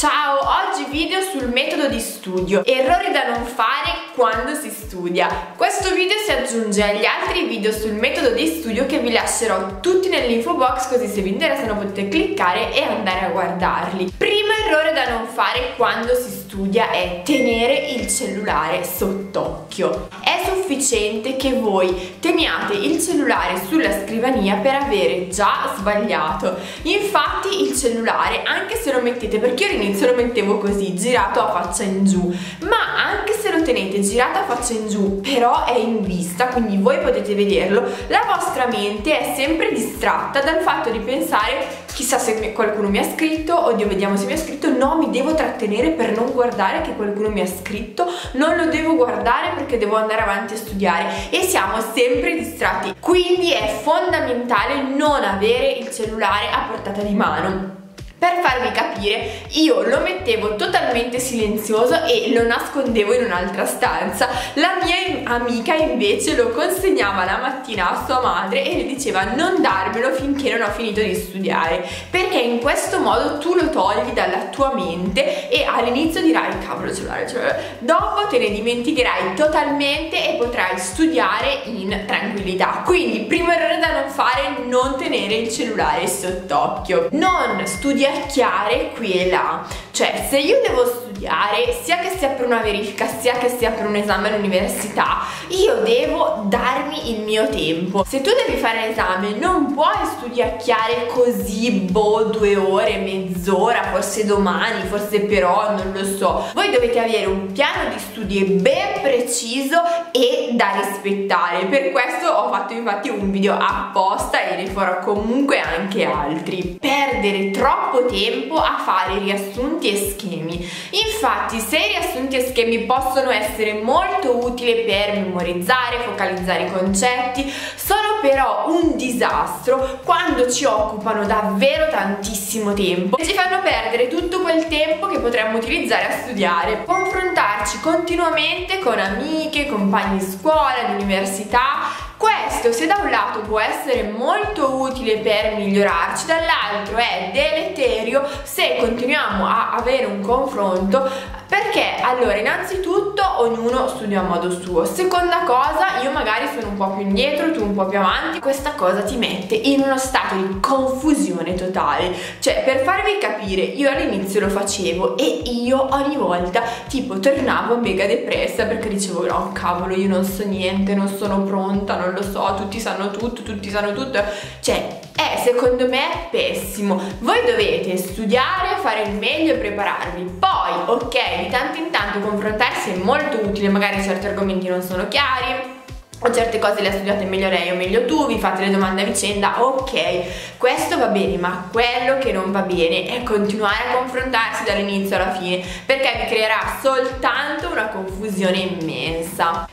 Ciao, oggi video sul metodo di studio, errori da non fare quando si studia. Questo video si aggiunge agli altri video sul metodo di studio che vi lascerò tutti nell'info box così se vi interessano potete cliccare e andare a guardarli. Primo errore da non fare quando si studia è tenere il cellulare sott'occhio. Sufficiente che voi teniate il cellulare sulla scrivania per avere già sbagliato. Infatti il cellulare, anche se lo mettete, perché io all'inizio lo mettevo così, girato a faccia in giù, ma anche se lo tenete girato a faccia in giù, però è in vista, quindi voi potete vederlo, la vostra mente è sempre distratta dal fatto di pensare chissà se qualcuno mi ha scritto, oddio vediamo se mi ha scritto, no mi devo trattenere per non guardare che qualcuno mi ha scritto, non lo devo guardare perché devo andare avanti a studiare. E siamo sempre distratti, quindi è fondamentale non avere il cellulare a portata di mano per farvi capire, io lo mettevo totalmente silenzioso e lo nascondevo in un'altra stanza. La mia amica invece lo consegnava la mattina a sua madre e le diceva non darmelo finché non ho finito di studiare, perché in questo modo tu lo togli dalla tua mente e all'inizio dirai cavolo cellulare, cellulare, dopo te ne dimenticherai totalmente e potrai studiare in tranquillità. Quindi, primo errore da non fare, non tenere il cellulare sott'occhio. Non studiare chiare qui e là. Cioè se io devo studiare sia che sia per una verifica sia che sia per un esame all'università io devo darmi il mio tempo. Se tu devi fare l'esame non puoi studiare così boh due ore mezz'ora forse domani forse però non lo so. Voi dovete avere un piano di studi ben preciso e da rispettare. Per questo ho fatto infatti un video apposta e ne farò comunque anche altri. Perdere troppo tempo a fare riassunti e schemi. Infatti, se i riassunti e schemi possono essere molto utili per memorizzare, focalizzare i concetti, sono però un disastro quando ci occupano davvero tantissimo tempo e ci fanno perdere tutto quel tempo che potremmo utilizzare a studiare. Confrontarci continuamente con amiche, compagni di scuola, di università questo se da un lato può essere molto utile per migliorarci, dall'altro è deleterio se continuiamo a avere un confronto perché allora innanzitutto ognuno studia a modo suo. Seconda cosa io magari sono un po' più indietro tu un po' più avanti. Questa cosa ti mette in uno stato di confusione totale. Cioè per farvi capire io all'inizio lo facevo e io ogni volta tipo tornavo mega depressa perché dicevo no cavolo io non so niente non sono pronta non lo so tutti sanno tutto tutti sanno tutto cioè è secondo me pessimo. Voi dovete studiare, fare il meglio e prepararvi. Poi, ok, di tanto in tanto confrontarsi è molto utile, magari certi argomenti non sono chiari, o certe cose le ha studiate meglio lei o meglio tu, vi fate le domande a vicenda, ok, questo va bene, ma quello che non va bene è continuare a confrontarsi dall'inizio alla fine, perché vi creerà soltanto una confusione immensa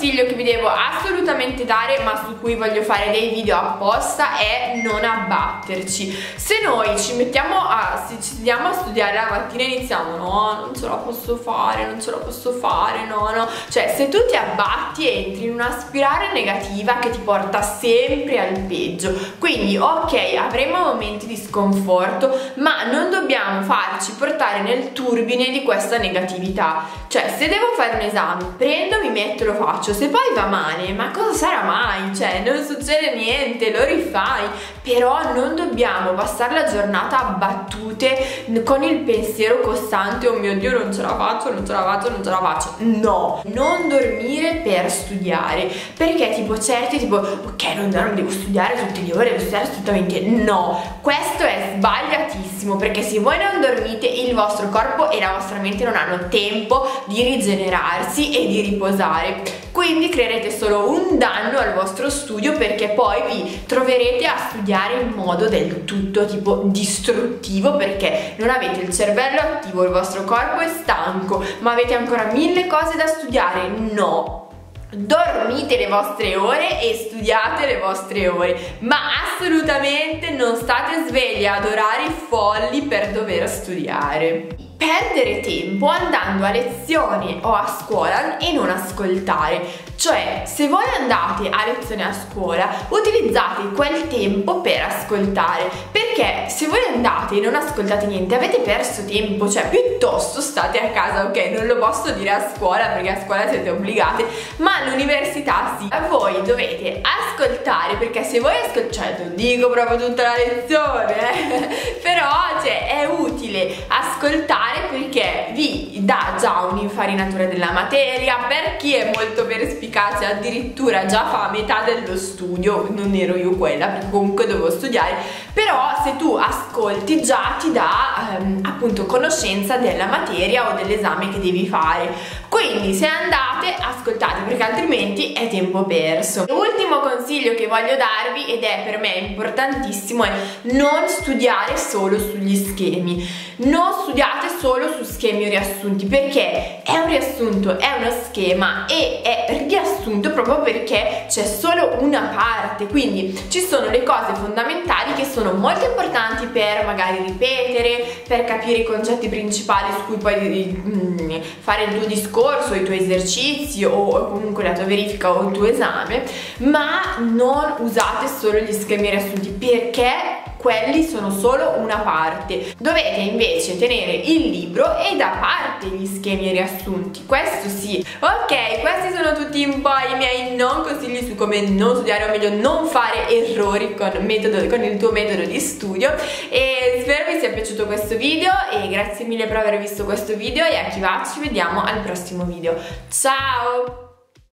consiglio che vi devo assolutamente dare ma su cui voglio fare dei video apposta è non abbatterci. Se noi ci mettiamo a se ci andiamo a studiare la mattina e iniziamo no non ce la posso fare non ce la posso fare no no. Cioè se tu ti abbatti entri in una spirale negativa che ti porta sempre al peggio. Quindi ok avremo momenti di sconforto ma non dobbiamo farci portare nel turbine di questa negatività. Cioè se devo fare un esame prendo mi metto lo faccio faccio? Se poi va male ma cosa sarà mai? Cioè non succede niente lo rifai. Però non dobbiamo passare la giornata abbattute con il pensiero costante oh mio dio non ce la faccio non ce la faccio non ce la faccio no non dormire per studiare. Perché tipo certi tipo ok non, non devo studiare tutte le ore devo studiare assolutamente no questo è sbagliatissimo perché se voi non dormite il vostro corpo e la vostra mente non hanno tempo di rigenerarsi e di riposare quindi creerete solo un danno al vostro studio perché poi vi troverete a studiare in modo del tutto tipo distruttivo perché non avete il cervello attivo, il vostro corpo è stanco, ma avete ancora mille cose da studiare? No, dormite le vostre ore e studiate le vostre ore ma assolutamente non state svegli ad orari folli per dover studiare perdere tempo andando a lezione o a scuola e non ascoltare. Cioè, se voi andate a lezione a scuola, utilizzate quel tempo per ascoltare, perché se voi andate e non ascoltate niente, avete perso tempo, cioè piuttosto state a casa, ok, non lo posso dire a scuola perché a scuola siete obbligati, ma all'università sì. Voi dovete ascoltare, perché se voi ascoltate, cioè non dico proprio tutta la lezione, eh, però cioè, è utile ascoltare perché vi dà già un'infarinatura della materia, per chi è molto perspicace addirittura già fa metà dello studio non ero io quella perché comunque dovevo studiare però se tu ascolti già ti dà ehm, appunto conoscenza della materia o dell'esame che devi fare. Quindi se andate ascoltate perché altrimenti è tempo perso. L'ultimo consiglio che voglio darvi ed è per me importantissimo è non studiare solo sugli schemi. Non studiate solo su schemi o riassunti perché è un riassunto è uno schema e è riassunto proprio perché c'è solo una parte, quindi ci sono le cose fondamentali che sono molto importanti per magari ripetere, per capire i concetti principali su cui puoi mm, fare il tuo discorso, i tuoi esercizi o comunque la tua verifica o il tuo esame, ma non usate solo gli schemi riassunti perché quelli sono solo una parte. Dovete invece tenere il libro e da parte gli schemi riassunti, questo sì. Ok, questi sono tutti un po' i miei non consigli su come non studiare o meglio non fare errori con, metodo, con il tuo metodo di studio e piaciuto questo video e grazie mille per aver visto questo video e a chi va ci vediamo al prossimo video. Ciao!